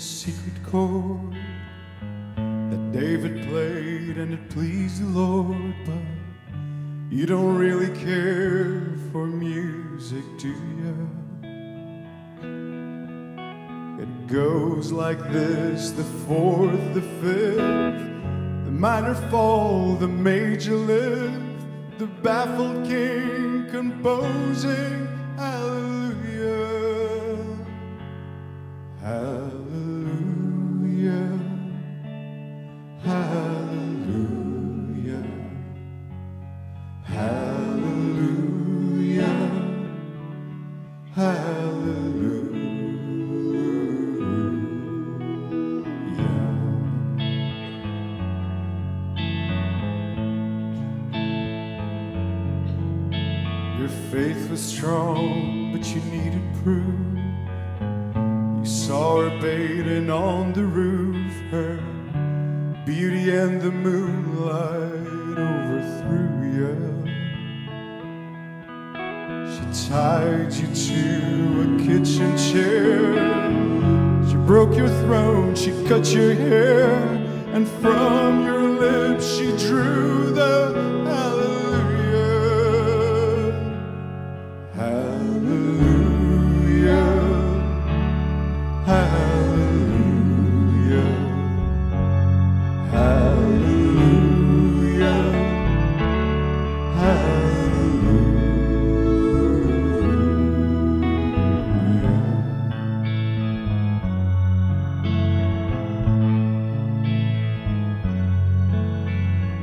secret chord that David played and it pleased the Lord, but you don't really care for music, do you? It goes like this the fourth, the fifth, the minor fall, the major lift, the baffled king composing Your faith was strong, but you needed proof. You saw her bathing on the roof, her beauty and the moonlight overthrew you. Tied you to a kitchen chair. She broke your throne, she cut your hair, and from your lips she drew the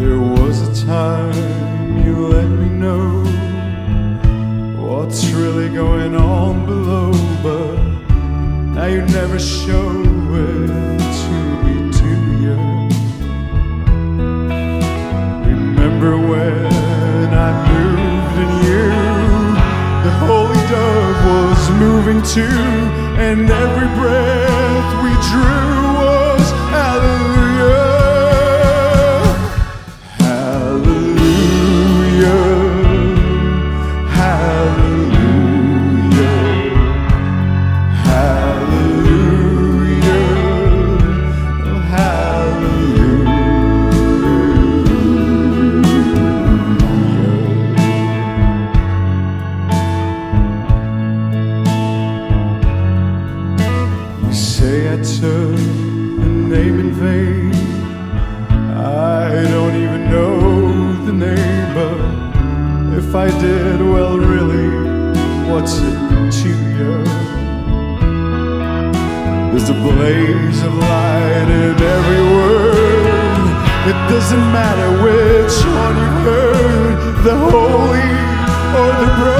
There was a time you let me know what's really going on below, but now you never show it say I took the name in vain. I don't even know the name, but if I did, well, really, what's it to you? There's a blaze of light in every word. It doesn't matter which one you heard, the holy or the broken.